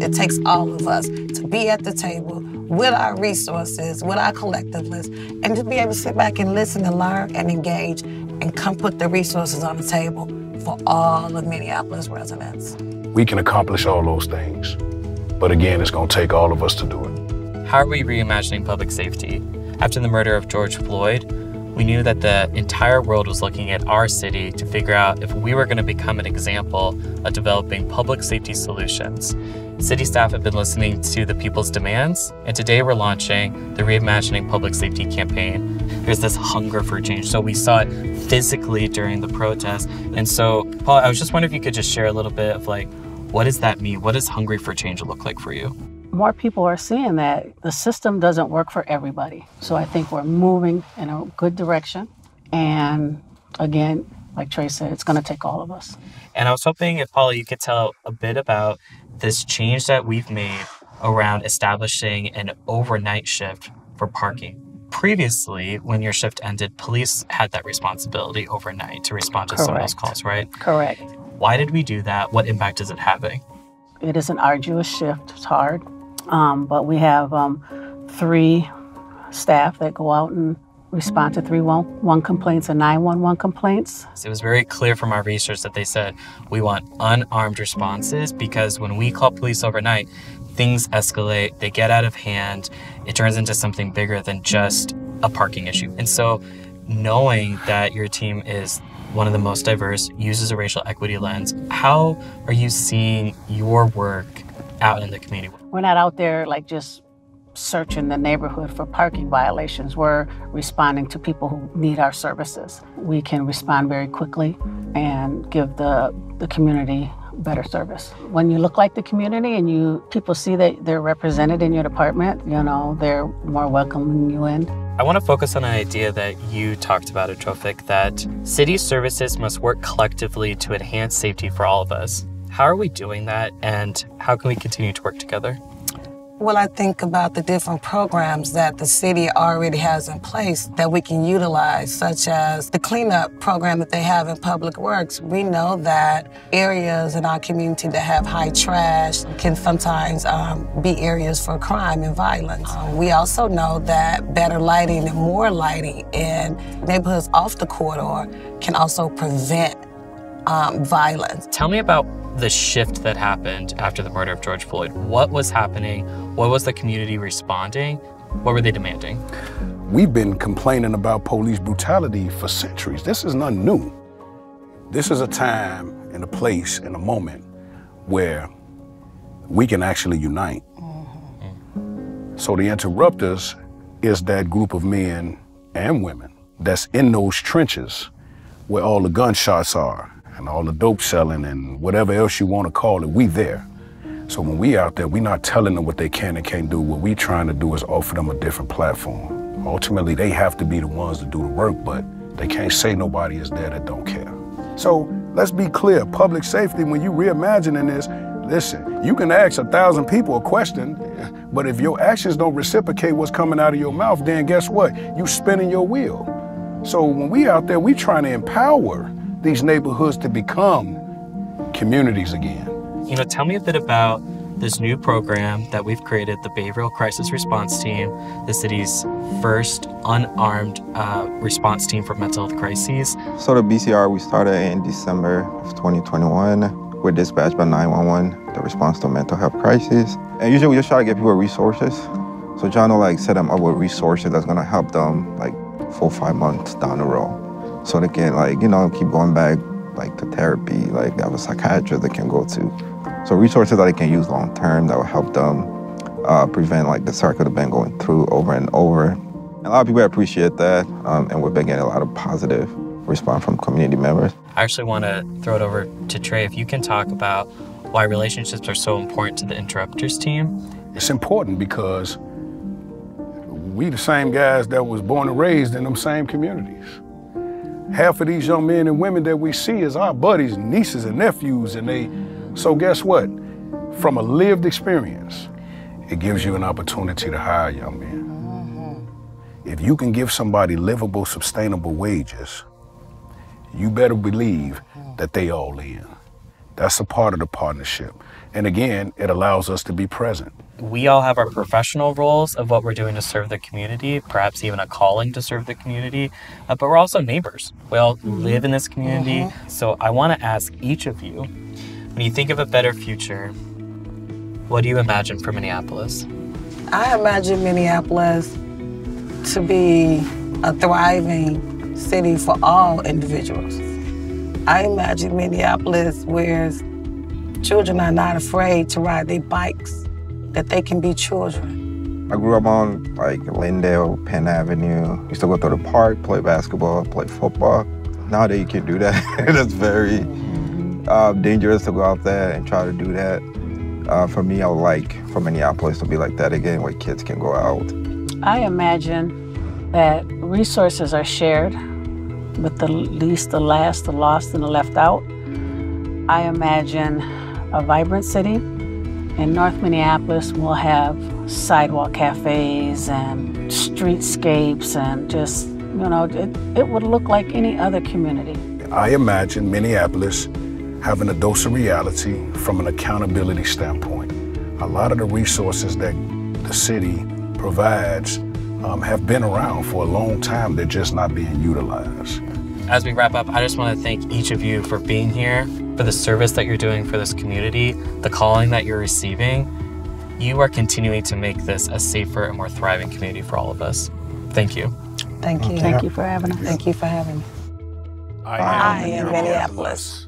It takes all of us to be at the table with our resources, with our collectiveness, and to be able to sit back and listen and learn and engage and come put the resources on the table for all of Minneapolis residents. We can accomplish all those things, but again, it's going to take all of us to do it. How are we reimagining public safety? After the murder of George Floyd, we knew that the entire world was looking at our city to figure out if we were going to become an example of developing public safety solutions. City staff have been listening to the people's demands, and today we're launching the Reimagining Public Safety campaign. There's this hunger for change. So we saw it physically during the protest. And so, Paul, I was just wondering if you could just share a little bit of like, what does that mean? What does hungry for change look like for you? More people are seeing that the system doesn't work for everybody. So I think we're moving in a good direction. And again, like Trey said, it's going to take all of us. And I was hoping if Paula, you could tell a bit about this change that we've made around establishing an overnight shift for parking. Previously, when your shift ended, police had that responsibility overnight to respond to Correct. some of those calls, right? Correct. Why did we do that? What impact is it having? It is an arduous shift. It's hard. Um, but we have um, three staff that go out and respond to 311 complaints and 911 complaints. It was very clear from our research that they said we want unarmed responses because when we call police overnight, things escalate, they get out of hand, it turns into something bigger than just a parking issue. And so, knowing that your team is one of the most diverse, uses a racial equity lens, how are you seeing your work out in the community? We're not out there like just searching the neighborhood for parking violations. We're responding to people who need our services. We can respond very quickly and give the, the community better service. When you look like the community and you people see that they're represented in your department, you know, they're more welcoming you in. I want to focus on an idea that you talked about, Atrophic, that city services must work collectively to enhance safety for all of us. How are we doing that, and how can we continue to work together? Well, I think about the different programs that the city already has in place that we can utilize, such as the cleanup program that they have in Public Works. We know that areas in our community that have high trash can sometimes um, be areas for crime and violence. Um, we also know that better lighting and more lighting in neighborhoods off the corridor can also prevent um, violence. Tell me about the shift that happened after the murder of George Floyd. What was happening? What was the community responding? What were they demanding? We've been complaining about police brutality for centuries. This is nothing new. This is a time and a place and a moment where we can actually unite. Mm-hmm. So the interrupters is that group of men and women that's in those trenches where all the gunshots are and all the dope selling and whatever else you want to call it, we there. So when we out there, we not telling them what they can and can't do. What we trying to do is offer them a different platform. Ultimately, they have to be the ones to do the work, but they can't say nobody is there that don't care. So let's be clear, public safety, when you reimagining this, listen, you can ask a thousand people a question, but if your actions don't reciprocate what's coming out of your mouth, then guess what? You spinning your wheel. So when we out there, we trying to empower these neighborhoods to become communities again. You know, tell me a bit about this new program that we've created, the Behavioral Crisis Response Team, the city's first unarmed uh, response team for mental health crises. So the BCR we started in December of 2021. We're dispatched by 911, the response to mental health crisis. And usually we just try to get people resources. So John will like set them up with resources that's gonna help them like four five months down the road. So they can like, you know, keep going back like to therapy, like have a psychiatrist they can go to. So resources that they can use long term that will help them uh, prevent like the cycle they've been going through over and over. And a lot of people appreciate that, um, and we've been getting a lot of positive response from community members. I actually want to throw it over to Trey. If you can talk about why relationships are so important to the Interrupters team. It's important because we the same guys that was born and raised in them same communities. Half of these young men and women that we see is our buddies, nieces and nephews, and they, so guess what? From a lived experience, it gives you an opportunity to hire young men. Mm-hmm. If you can give somebody livable, sustainable wages, you better believe mm-hmm. that they all in. That's a part of the partnership. And again, it allows us to be present. We all have our professional roles of what we're doing to serve the community, perhaps even a calling to serve the community, uh, but we're also neighbors. We all live in this community. So I want to ask each of you when you think of a better future, what do you imagine for Minneapolis? I imagine Minneapolis to be a thriving city for all individuals. I imagine Minneapolis where children are not afraid to ride their bikes, that they can be children. I grew up on like Lyndale, Penn Avenue. Used to go to the park, play basketball, play football. Nowadays you can't do that. That's very uh, dangerous to go out there and try to do that. Uh, for me, I would like for Minneapolis to be like that again, where kids can go out. I imagine that resources are shared with the least, the last, the lost, and the left out. I imagine a vibrant city. In North Minneapolis, we'll have sidewalk cafes and streetscapes and just, you know, it, it would look like any other community. I imagine Minneapolis having a dose of reality from an accountability standpoint. A lot of the resources that the city provides um, have been around for a long time. They're just not being utilized. As we wrap up, I just want to thank each of you for being here, for the service that you're doing for this community, the calling that you're receiving. You are continuing to make this a safer and more thriving community for all of us. Thank you. Thank you. Thank you for having us. Thank you for having me. I I am Minneapolis.